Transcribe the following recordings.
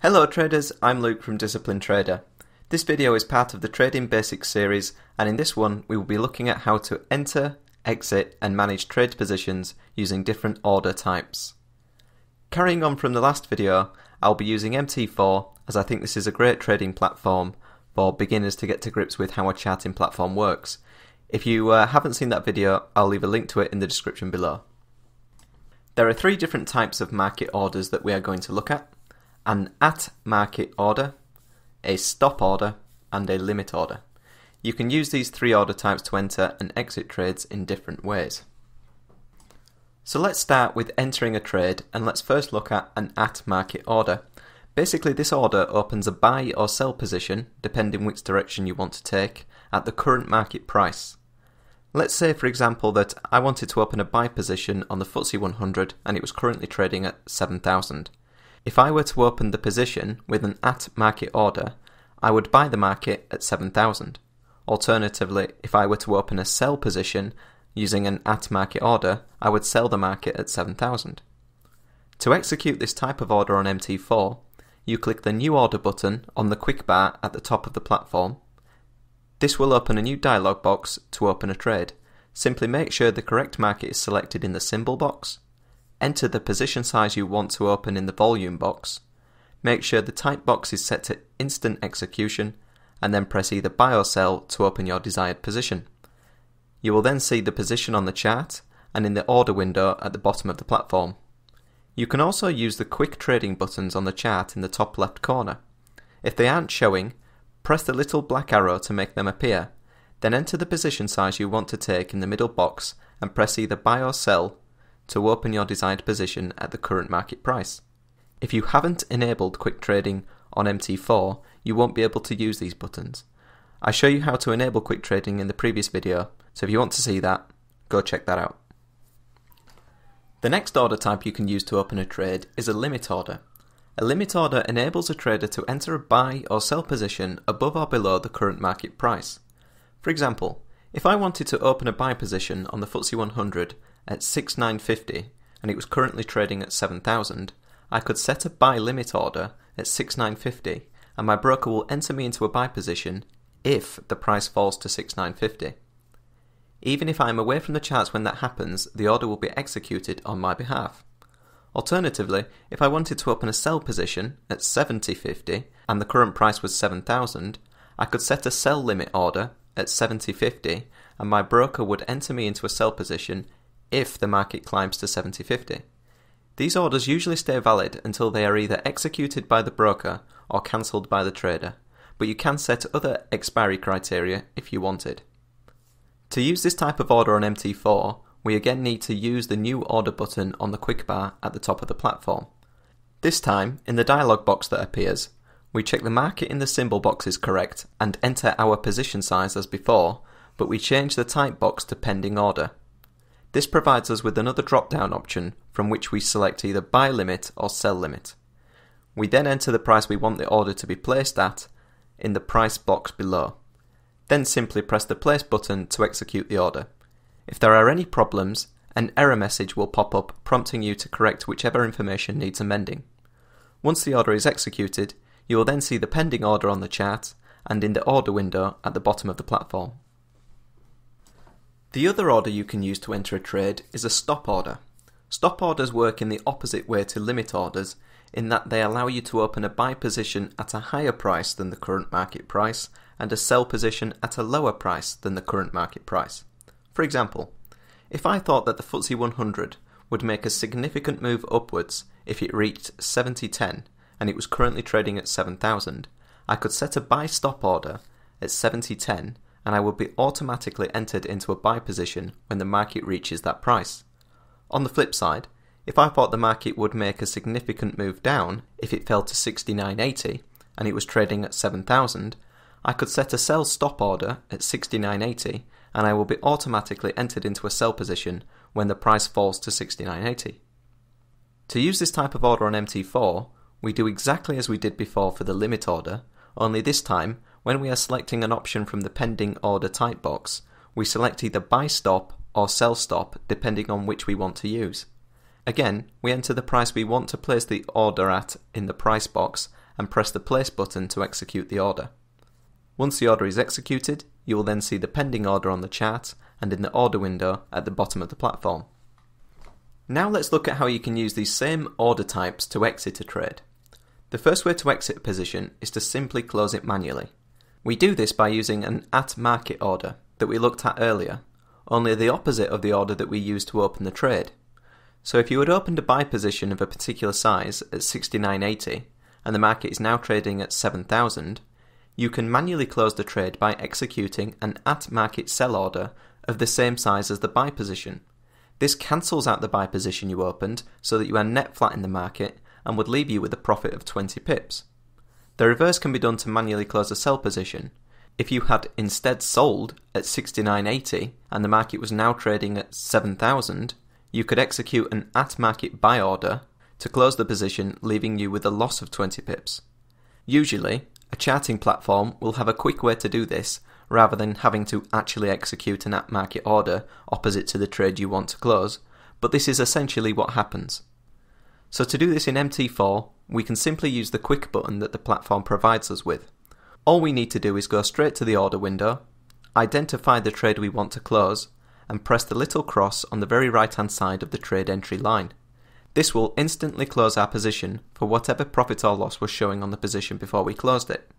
Hello traders, I'm Luke from Disciplined Trader. This video is part of the Trading Basics series and in this one we will be looking at how to enter, exit and manage trade positions using different order types. Carrying on from the last video, I'll be using MT4 as I think this is a great trading platform for beginners to get to grips with how a charting platform works. If you uh, haven't seen that video, I'll leave a link to it in the description below. There are three different types of market orders that we are going to look at an at market order, a stop order, and a limit order. You can use these three order types to enter and exit trades in different ways. So let's start with entering a trade and let's first look at an at market order. Basically this order opens a buy or sell position, depending which direction you want to take, at the current market price. Let's say for example that I wanted to open a buy position on the FTSE 100 and it was currently trading at 7000. If I were to open the position with an at market order, I would buy the market at 7000. Alternatively, if I were to open a sell position using an at market order, I would sell the market at 7000. To execute this type of order on MT4, you click the New Order button on the quick bar at the top of the platform. This will open a new dialog box to open a trade. Simply make sure the correct market is selected in the symbol box Enter the position size you want to open in the volume box. Make sure the type box is set to instant execution and then press either buy or sell to open your desired position. You will then see the position on the chart and in the order window at the bottom of the platform. You can also use the quick trading buttons on the chart in the top left corner. If they aren't showing, press the little black arrow to make them appear, then enter the position size you want to take in the middle box and press either buy or sell to open your desired position at the current market price. If you haven't enabled quick trading on MT4, you won't be able to use these buttons. I show you how to enable quick trading in the previous video, so if you want to see that, go check that out. The next order type you can use to open a trade is a limit order. A limit order enables a trader to enter a buy or sell position above or below the current market price. For example, if I wanted to open a buy position on the FTSE 100 at 6950 and it was currently trading at 7000, I could set a buy limit order at 6950 and my broker will enter me into a buy position if the price falls to 6950. Even if I am away from the charts when that happens, the order will be executed on my behalf. Alternatively, if I wanted to open a sell position at 7050 and the current price was 7000, I could set a sell limit order at 7050 and my broker would enter me into a sell position if the market climbs to 70.50. These orders usually stay valid until they are either executed by the broker or cancelled by the trader, but you can set other expiry criteria if you wanted. To use this type of order on MT4, we again need to use the new order button on the quick bar at the top of the platform. This time, in the dialog box that appears, we check the market in the symbol box is correct and enter our position size as before, but we change the type box to pending order. This provides us with another drop-down option from which we select either buy limit or sell limit. We then enter the price we want the order to be placed at in the price box below. Then simply press the place button to execute the order. If there are any problems, an error message will pop up prompting you to correct whichever information needs amending. Once the order is executed, you will then see the pending order on the chart and in the order window at the bottom of the platform. The other order you can use to enter a trade is a stop order. Stop orders work in the opposite way to limit orders in that they allow you to open a buy position at a higher price than the current market price and a sell position at a lower price than the current market price. For example, if I thought that the FTSE 100 would make a significant move upwards if it reached 7010 and it was currently trading at 7000, I could set a buy stop order at 7010 and I will be automatically entered into a buy position when the market reaches that price. On the flip side, if I thought the market would make a significant move down if it fell to 69.80 and it was trading at 7000, I could set a sell stop order at 69.80 and I will be automatically entered into a sell position when the price falls to 69.80. To use this type of order on MT4, we do exactly as we did before for the limit order, only this time when we are selecting an option from the pending order type box, we select either buy stop or sell stop depending on which we want to use. Again, we enter the price we want to place the order at in the price box and press the place button to execute the order. Once the order is executed, you will then see the pending order on the chart and in the order window at the bottom of the platform. Now let's look at how you can use these same order types to exit a trade. The first way to exit a position is to simply close it manually. We do this by using an at market order that we looked at earlier, only the opposite of the order that we used to open the trade. So if you had opened a buy position of a particular size at 69.80 and the market is now trading at 7,000, you can manually close the trade by executing an at market sell order of the same size as the buy position. This cancels out the buy position you opened so that you are net flat in the market and would leave you with a profit of 20 pips. The reverse can be done to manually close a sell position. If you had instead sold at 69.80 and the market was now trading at 7,000, you could execute an at market buy order to close the position, leaving you with a loss of 20 pips. Usually, a charting platform will have a quick way to do this rather than having to actually execute an at market order opposite to the trade you want to close, but this is essentially what happens. So to do this in MT4, we can simply use the quick button that the platform provides us with. All we need to do is go straight to the order window, identify the trade we want to close, and press the little cross on the very right hand side of the trade entry line. This will instantly close our position for whatever profit or loss was showing on the position before we closed it.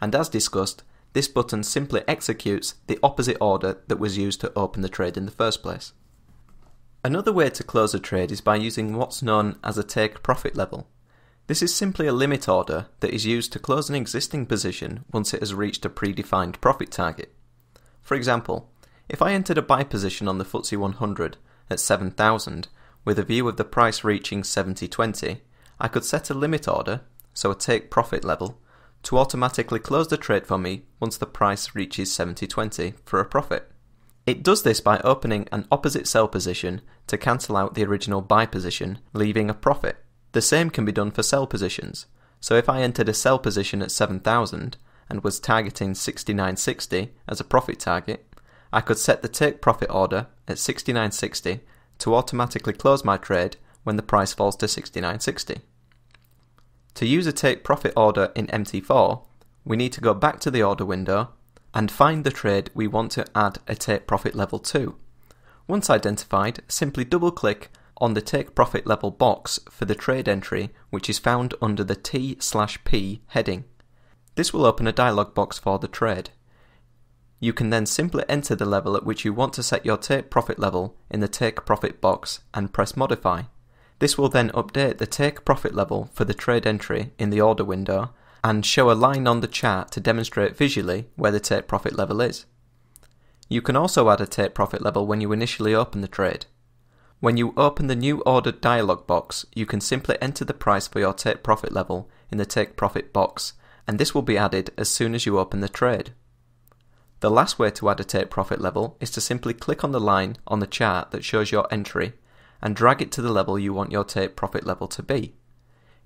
And as discussed, this button simply executes the opposite order that was used to open the trade in the first place. Another way to close a trade is by using what's known as a take profit level. This is simply a limit order that is used to close an existing position once it has reached a predefined profit target. For example, if I entered a buy position on the FTSE 100 at 7000 with a view of the price reaching 7020, I could set a limit order, so a take profit level, to automatically close the trade for me once the price reaches 70.20 for a profit. It does this by opening an opposite sell position to cancel out the original buy position, leaving a profit. The same can be done for sell positions. So if I entered a sell position at 7000 and was targeting 69.60 as a profit target, I could set the take profit order at 69.60 to automatically close my trade when the price falls to 69.60. To use a take profit order in MT4, we need to go back to the order window and find the trade we want to add a take profit level to. Once identified, simply double click on the take profit level box for the trade entry which is found under the T slash P heading. This will open a dialog box for the trade. You can then simply enter the level at which you want to set your take profit level in the take profit box and press modify. This will then update the take profit level for the trade entry in the order window and show a line on the chart to demonstrate visually where the take profit level is. You can also add a take profit level when you initially open the trade. When you open the new order dialog box, you can simply enter the price for your take profit level in the take profit box, and this will be added as soon as you open the trade. The last way to add a take profit level is to simply click on the line on the chart that shows your entry and drag it to the level you want your take profit level to be.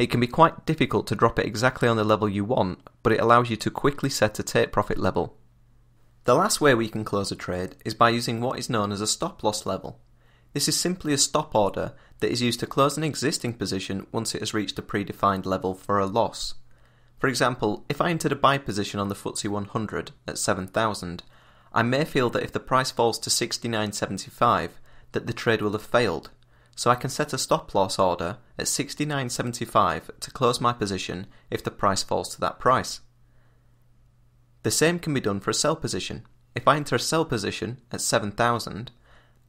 It can be quite difficult to drop it exactly on the level you want, but it allows you to quickly set a take profit level. The last way we can close a trade is by using what is known as a stop loss level. This is simply a stop order that is used to close an existing position once it has reached a predefined level for a loss. For example, if I entered a buy position on the FTSE 100 at 7000, I may feel that if the price falls to 69.75 that the trade will have failed so I can set a stop loss order at 69.75 to close my position if the price falls to that price. The same can be done for a sell position. If I enter a sell position at 7000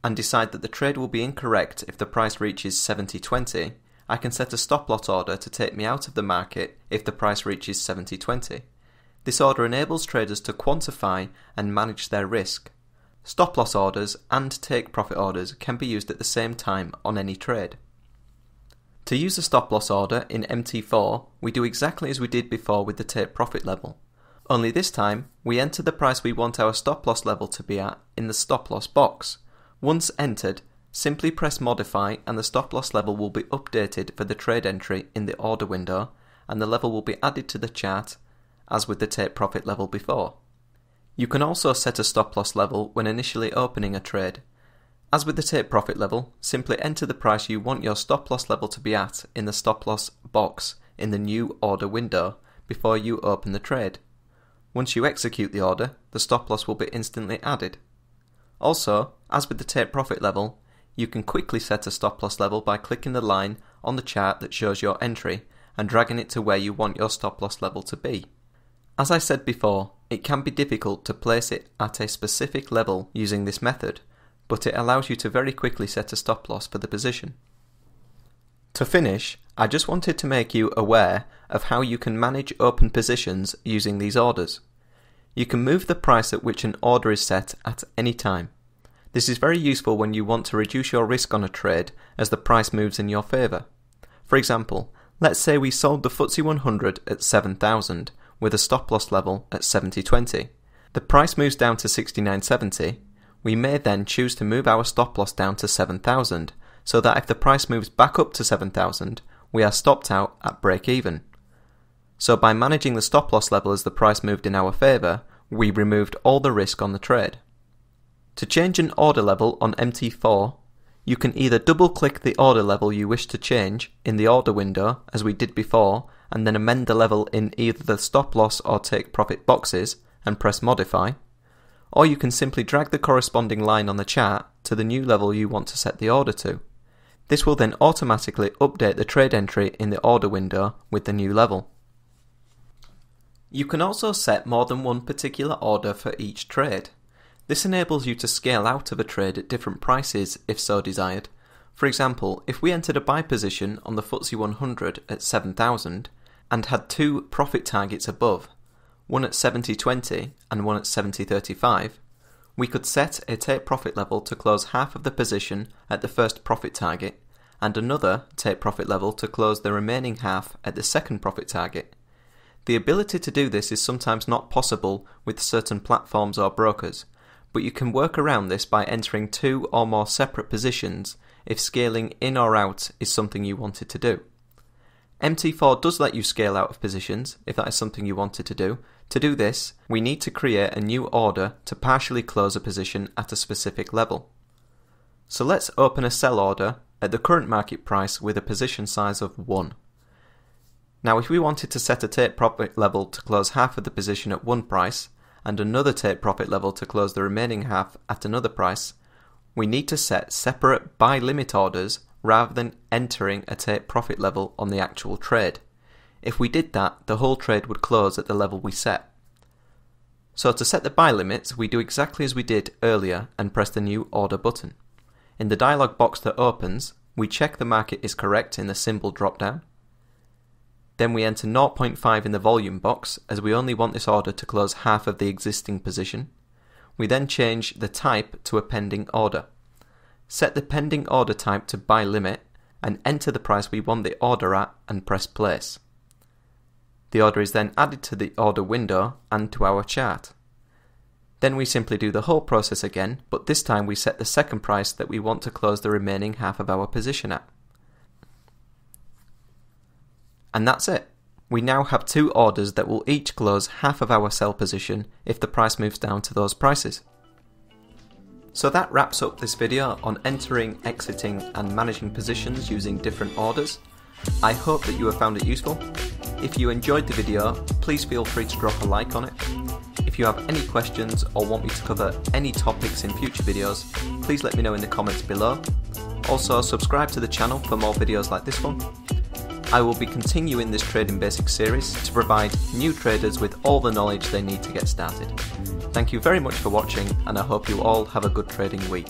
and decide that the trade will be incorrect if the price reaches 70.20, I can set a stop loss order to take me out of the market if the price reaches 70.20. This order enables traders to quantify and manage their risk Stop loss orders and take profit orders can be used at the same time on any trade. To use a stop loss order in MT4, we do exactly as we did before with the take profit level. Only this time, we enter the price we want our stop loss level to be at in the stop loss box. Once entered, simply press modify and the stop loss level will be updated for the trade entry in the order window and the level will be added to the chart as with the take profit level before. You can also set a stop loss level when initially opening a trade. As with the take profit level, simply enter the price you want your stop loss level to be at in the stop loss box in the new order window before you open the trade. Once you execute the order, the stop loss will be instantly added. Also, as with the take profit level, you can quickly set a stop loss level by clicking the line on the chart that shows your entry and dragging it to where you want your stop loss level to be. As I said before, it can be difficult to place it at a specific level using this method, but it allows you to very quickly set a stop loss for the position. To finish, I just wanted to make you aware of how you can manage open positions using these orders. You can move the price at which an order is set at any time. This is very useful when you want to reduce your risk on a trade as the price moves in your favour. For example, let's say we sold the FTSE 100 at 7000 with a stop loss level at 7020. The price moves down to 6970. We may then choose to move our stop loss down to 7000 so that if the price moves back up to 7000, we are stopped out at break even. So by managing the stop loss level as the price moved in our favour, we removed all the risk on the trade. To change an order level on MT4, you can either double click the order level you wish to change in the order window as we did before and then amend the level in either the stop loss or take profit boxes and press modify, or you can simply drag the corresponding line on the chart to the new level you want to set the order to. This will then automatically update the trade entry in the order window with the new level. You can also set more than one particular order for each trade. This enables you to scale out of a trade at different prices if so desired. For example, if we entered a buy position on the FTSE 100 at 7000 and had two profit targets above, one at 7020 and one at 7035, we could set a take profit level to close half of the position at the first profit target and another take profit level to close the remaining half at the second profit target. The ability to do this is sometimes not possible with certain platforms or brokers, but you can work around this by entering two or more separate positions if scaling in or out is something you wanted to do. MT4 does let you scale out of positions if that is something you wanted to do. To do this, we need to create a new order to partially close a position at a specific level. So let's open a sell order at the current market price with a position size of 1. Now if we wanted to set a take profit level to close half of the position at one price, and another take profit level to close the remaining half at another price, we need to set separate buy limit orders rather than entering a take profit level on the actual trade. If we did that, the whole trade would close at the level we set. So to set the buy limits, we do exactly as we did earlier and press the new order button. In the dialog box that opens, we check the market is correct in the symbol dropdown. Then we enter 0.5 in the volume box as we only want this order to close half of the existing position. We then change the type to a pending order. Set the pending order type to buy limit and enter the price we want the order at and press place. The order is then added to the order window and to our chart. Then we simply do the whole process again, but this time we set the second price that we want to close the remaining half of our position at. And that's it. We now have two orders that will each close half of our sell position if the price moves down to those prices. So that wraps up this video on entering, exiting and managing positions using different orders. I hope that you have found it useful. If you enjoyed the video, please feel free to drop a like on it. If you have any questions or want me to cover any topics in future videos, please let me know in the comments below. Also subscribe to the channel for more videos like this one I will be continuing this Trading Basics series to provide new traders with all the knowledge they need to get started. Thank you very much for watching and I hope you all have a good trading week.